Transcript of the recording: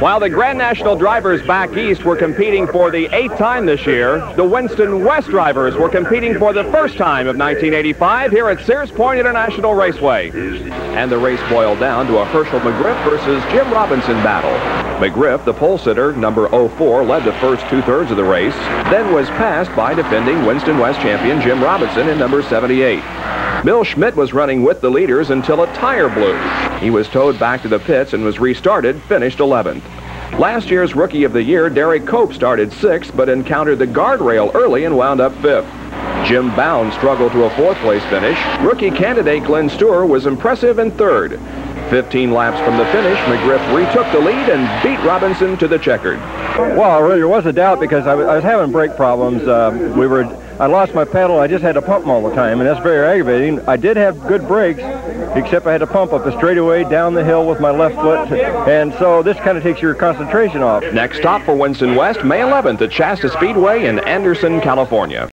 While the Grand National drivers back east were competing for the eighth time this year, the Winston West drivers were competing for the first time of 1985 here at Sears Point International Raceway. And the race boiled down to a Hershel McGriff versus Jim Robinson battle. McGriff, the pole sitter, number 04, led the first two-thirds of the race, then was passed by defending Winston West champion Jim Robinson in number 78. Bill Schmitt was running with the leaders until a tire blew. He was towed back to the pits and was restarted, finished 11th. Last year's Rookie of the Year, Derek Cope, started sixth, but encountered the guardrail early and wound up fifth. Jim Bown struggled to a fourth-place finish. Rookie candidate Glenn Stewart was impressive in third. 15 laps from the finish, McGriff retook the lead and beat Robinson to the checkered. Well, there was a doubt because I, was having brake problems. Uh, we were, I lost my pedal. I just had to pump them all the time, and that's very aggravating. I did have good brakes, except I had to pump up the straightaway down the hill with my left foot, and so this kind of takes your concentration off. Next stop for Winston West, May 11th at Shasta Speedway in Anderson, California.